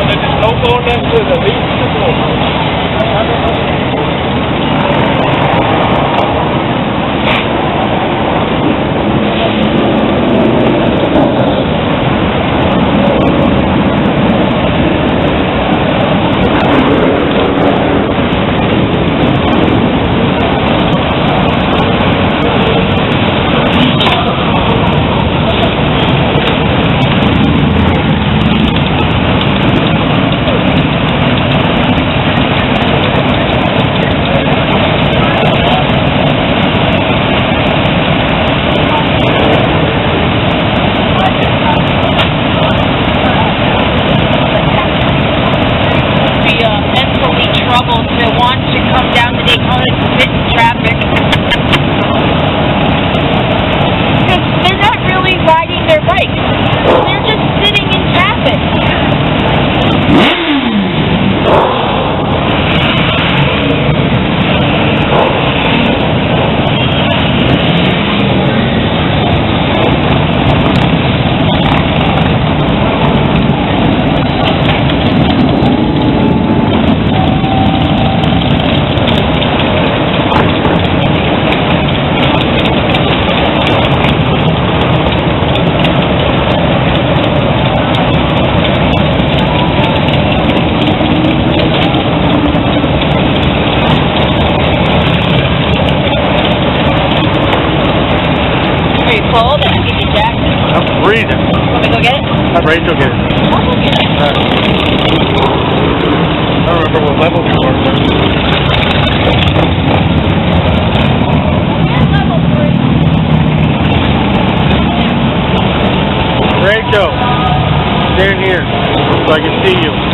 And then there's no going to the least go get it. Alright. I don't remember what level we were. Rachel, stand here so I can see you.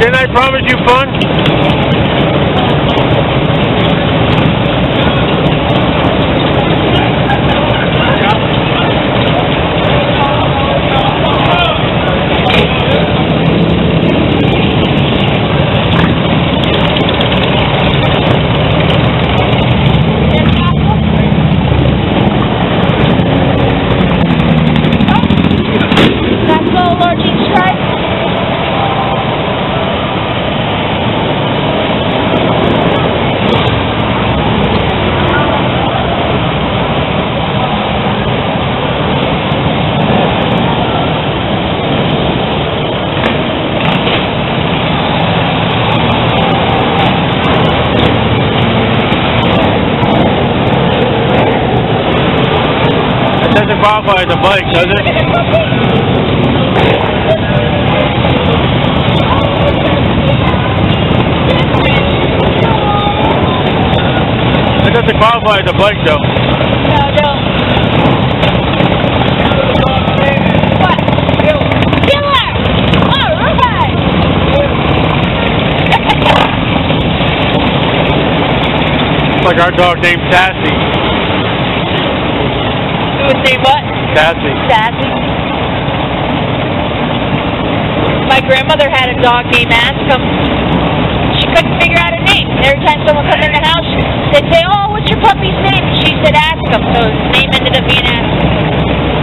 Didn't I promise you fun? A bike, does it? It doesn't qualify as a bike, though. No! Like our dog named Sassy. Who would say what? Sassy. Sassy. My grandmother had a dog named Ascom. She couldn't figure out a name. Every time someone come in the house, they'd say, "Oh, what's your puppy's name?" And she said Ascom, so his name ended up being Ascom.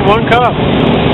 only one car.